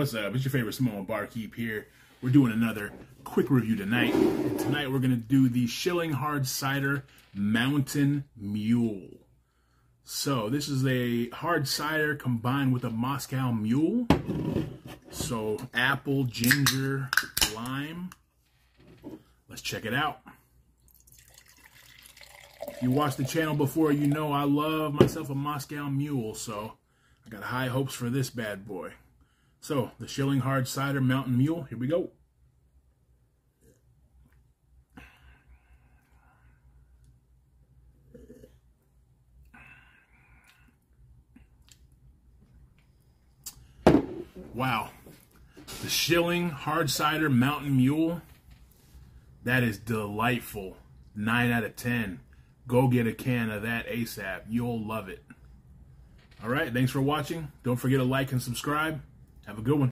What's up? It's your favorite Samoan barkeep here. We're doing another quick review tonight. Tonight we're going to do the Schilling Hard Cider Mountain Mule. So this is a hard cider combined with a Moscow Mule. So apple, ginger, lime. Let's check it out. If you watched the channel before, you know I love myself a Moscow Mule. So I got high hopes for this bad boy. So, the Schilling Hard Cider Mountain Mule. Here we go. Wow. The Schilling Hard Cider Mountain Mule. That is delightful. 9 out of 10. Go get a can of that ASAP. You'll love it. All right. Thanks for watching. Don't forget to like and subscribe. Have a good one.